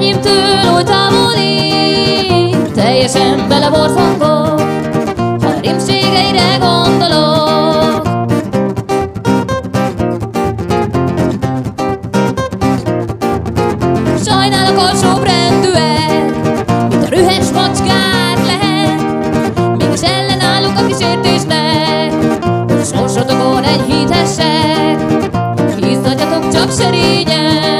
enyémtől oly távoli, teljesen beleborzongok, ha rimségeire gondolok. Sajnálok alsóbb rendűek, mint a rühes macskák lehet, mégis ellenállok a kísértésnek, sorsotokon egy hitesek. Izzadjatok csak serényen,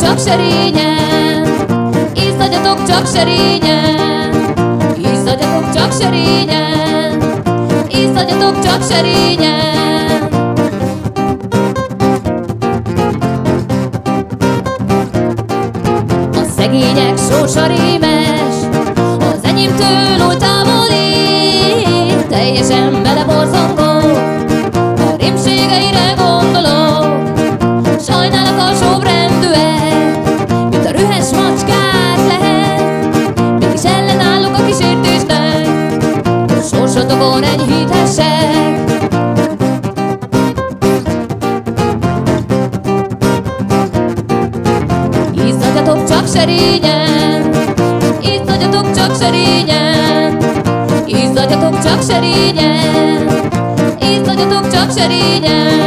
csak serényen, izzadjatok csak serényen, izzadjatok csak serényen, izzadjatok csak serényen. A szegények sorsa rémes, az enyémtől oly távoli, teljesen beleborzongok, sorsotokon enyhítessek. Izzadjatok csak serényen, izzadjatok csak serényen, izzadjatok csak serényen, izzadjatok csak serényen.